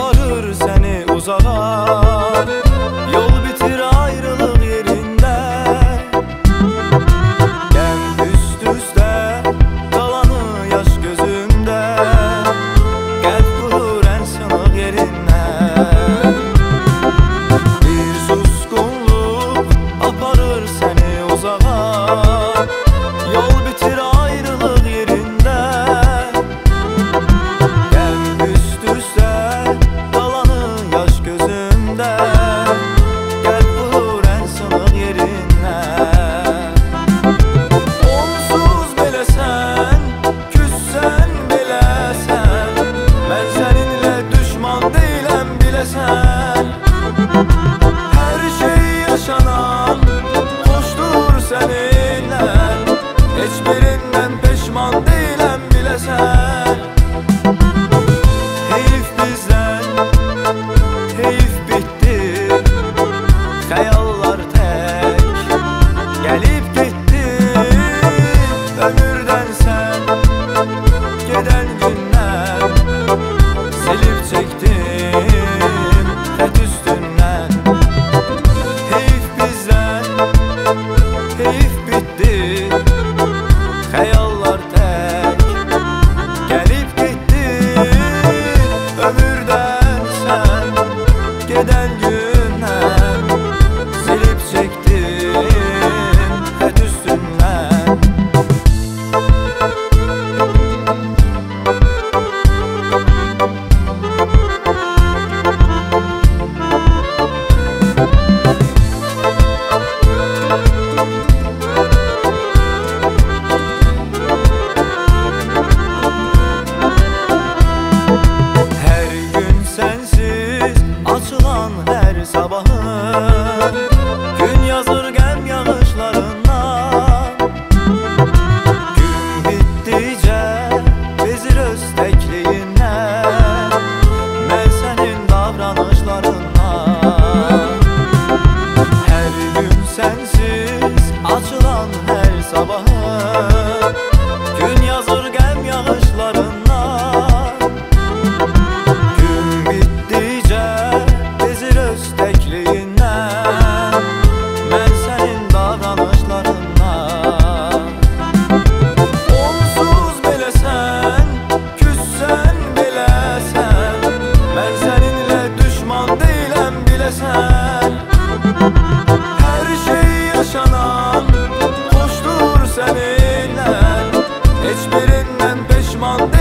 aparır seni uzağa aşkı love. monte